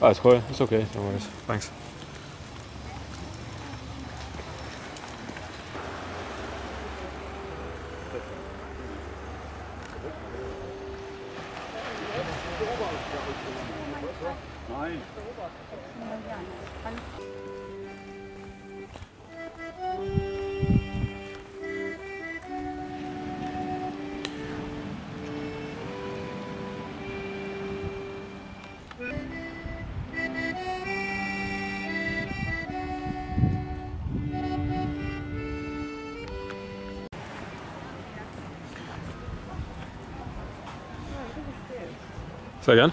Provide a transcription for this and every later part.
Oh, it's cool. It's okay. No worries. Thanks. 哎。Say again?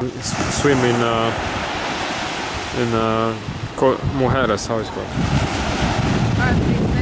S- Swim in uh, in uh, Mujeres, how it's called.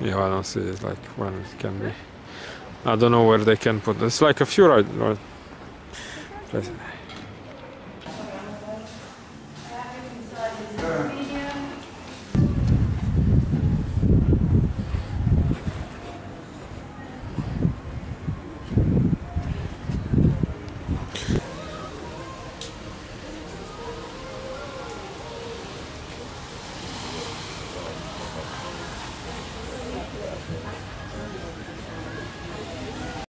Yeah, I don't see it like when it can be. I don't know where they can put. It's like a few right, right places.